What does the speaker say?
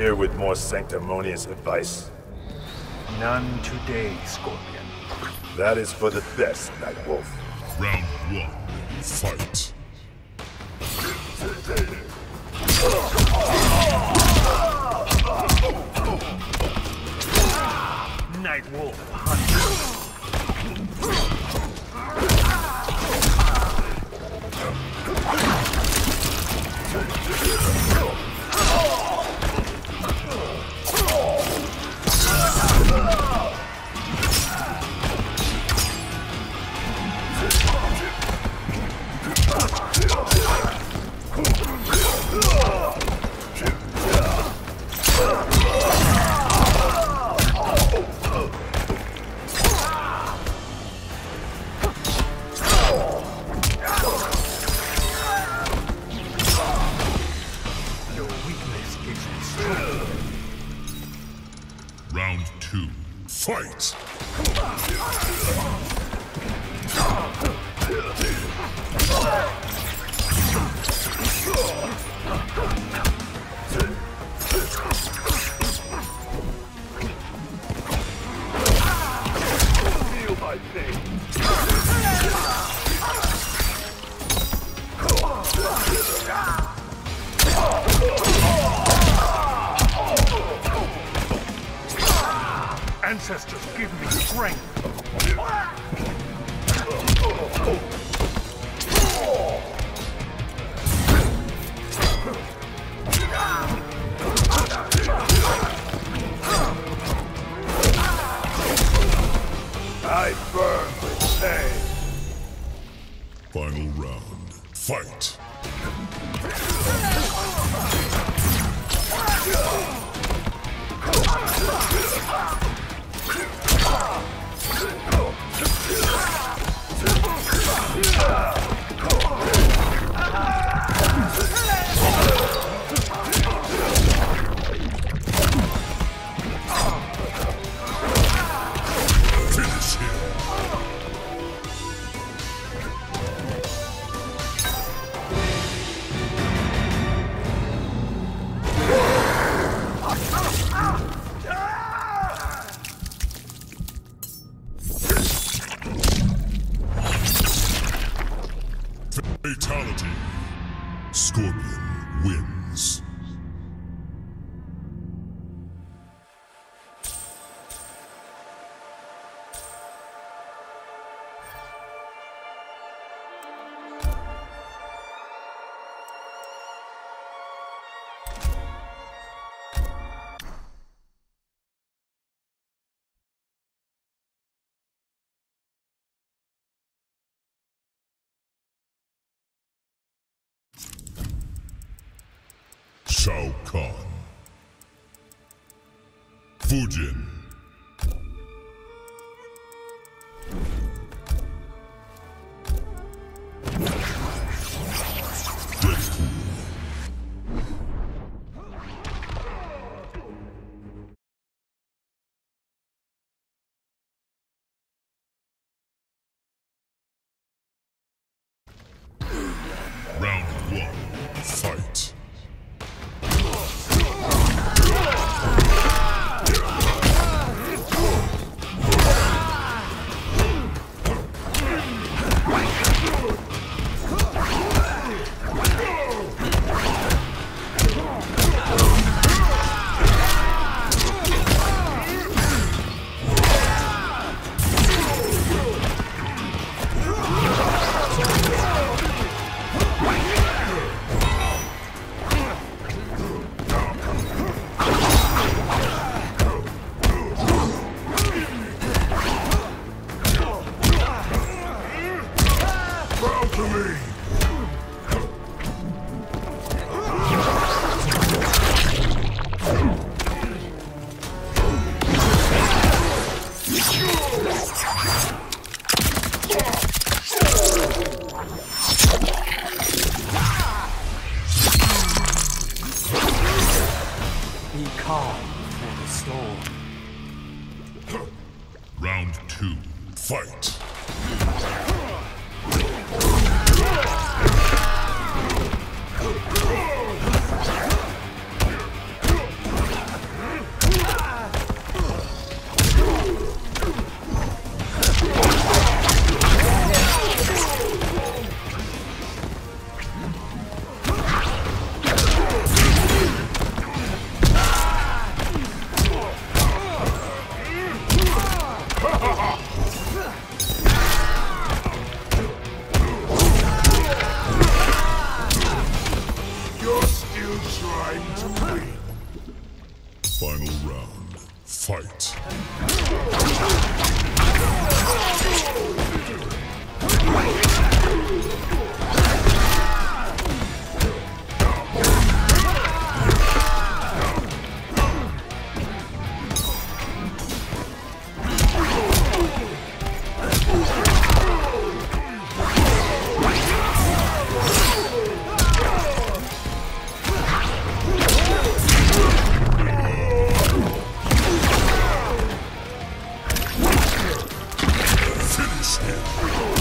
Here with more sanctimonious advice. None today, Scorpion. That is for the best, Night Wolf. Round one, fight. Nightwolf hunts. Fight. Feel my pain. Ancestors, give me strength. I burn with. Final round, fight. Finish Fatality. Scorpion wins. Shao Kahn. Fujin. Be calm before the storm. Round two, fight. still trying to win. Final round. Fight. Snip.